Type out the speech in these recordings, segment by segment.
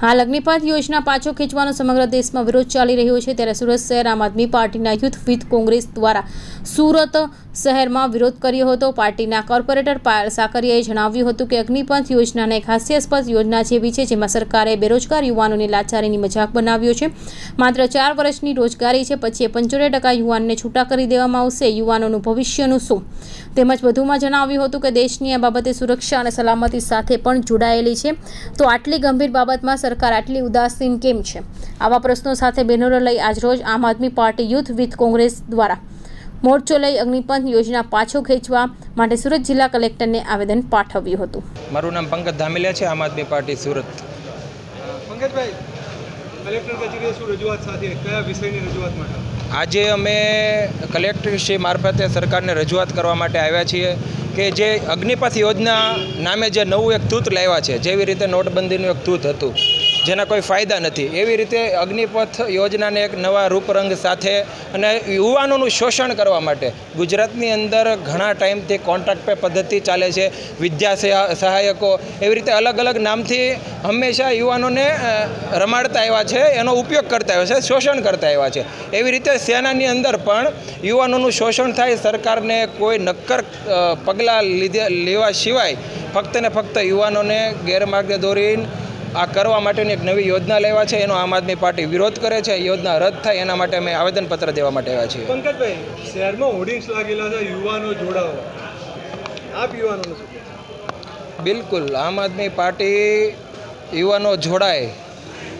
હાલ અગ્નિપથ યોજના પાછો ખેંચવાનો સમગ્ર દેશમાં વિરોધ ચાલી રહ્યો છે. ત્યારે સુરત શહેર આમ આદમી પાર્ટીના યુથ વિથ કોંગ્રેસ દ્વારા સુરત શહેરમાં વિરોધ કર્યો હતો. પાર્ટીના કોર્પોરેટર પાયલ સાકરિયાએ જણાવ્યું હતું કે અગ્નિપથ યોજનાને એક હાસ્યાસ્પદ યોજના જેવી છે, જેમાં સરકારે બેરોજગાર યુવાનોની લાચારીની મજાક બનાવ્યો છે. માત્ર ચાર વર્ષની રોજગારી છે, પછી પંચોતેર ટકા યુવાનને છૂટા કરી દેવામાં આવશે. યુવાનોનું ભવિષ્યનું શું? તેમજ વધુમાં જણાવ્યું હતું કે દેશની આ બાબતે સુરક્ષા અને સલામતી સાથે પણ જોડાયેલી છે. તો આટલી ગંભીર બાબતમાં સરકાર આટલી ઉદાસીન કેમ છે? આવા પ્રશ્નો સાથે બેનરો લઈ આજરોજ Aam Aadmi party youth with Congress દ્વારા. મોરચો લઈ અગ્નિપંથ યોજના પાછો ખેંચવા માટે સુરત જિલ્લા કલેક્ટરને આવેદન પાઠવ્યું હતું. મારું નામ પંકજ ધામેલિયા છે. આમ આદમી પાર્ટી સુરત. પંકજભાઈ કલેક્ટર કચેરીએ શું રજૂઆત સાથે કયા વિષયની રજૂઆત માટે? આજે અમે કલેક્ટરશ્રી મારફતે સરકારને રજૂઆત કરવા માટે આવ્યા છીએ કે જે અગ્નિપથ યોજના નામે જે નવું એક તૂત લાવ્યા છે જેવી રીતે નોટબંધીનું એક તૂત હતું જેના કોઈ ફાયદા નથી. એવી રીતે અગ્નિપથ યોજનાને એક નવા રૂપરંગ સાથે અને યુવાનોનું શોષણ કરવા માટે ગુજરાતની અંદર ઘણા ટાઈમથી કોન્ટ્રાક્ટ પે પદ્ધતિ ચાલે છે. વિદ્યા સહા- સહાયકો એવી રીતે અલગ અલગ નામથી હંમેશા યુવાનોને રમાડતા આવ્યા છે, એનો ઉપયોગ કરતા આવ્યા છે, શોષણ કરતા આવ્યા છે. એવી રીતે સેનાની અંદર પણ યુવાનોનું શોષણ થાય, સરકારને કોઈ નક્કર પગલાં લીધે, લેવા સિવાય ફક્ત ને ફક્ત યુવાનોને ગેરમાર્ગે દોરીને આ કરવા માટેની એક નવી યોજના લેવા છે. એનો આમ આદમી પાર્ટી વિરોધ કરે છે. યોજના રદ થાય એના માટે અમે આવેદનપત્ર દેવા માટે આવ્યા છીએ. પંકજભાઈ શહેરમાં હોર્ડિંગ્સ લાગેલા છે યુવાનો જોડાઓ આપ યુવાનોનું બિલકુલ. આમ આદમી પાર્ટી યુવાનો જોડાય.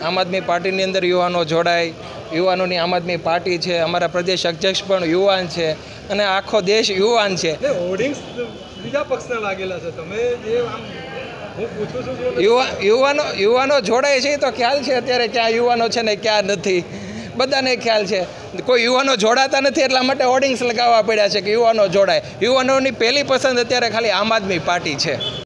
આમ આદમી પાર્ટીની અંદર યુવાનો જોડાય. યુવાનોની આમ આદમી પાર્ટી છે. અમારા પ્રદેશ અધ્યક્ષ પણ યુવાન છે. અને આખો દેશ યુવાન છે. હોર્ડિંગ્સ બીજા પક્ષના લાગેલા છે. તમે જે આમ યુવા, યુવાનો યુવાનો જોડાય છે તો ખ્યાલ છે અત્યારે ક્યાં યુવાનો છે ને ક્યાં નથી. બધાને ખ્યાલ છે. કોઈ યુવાનો જોડાતા નથી એટલા માટે હોર્ડિંગ્સ લગાવવા પડ્યા છે કે યુવાનો જોડાય. યુવાનોની પહેલી પસંદ અત્યારે ખાલી આમ આદમી પાર્ટી છે.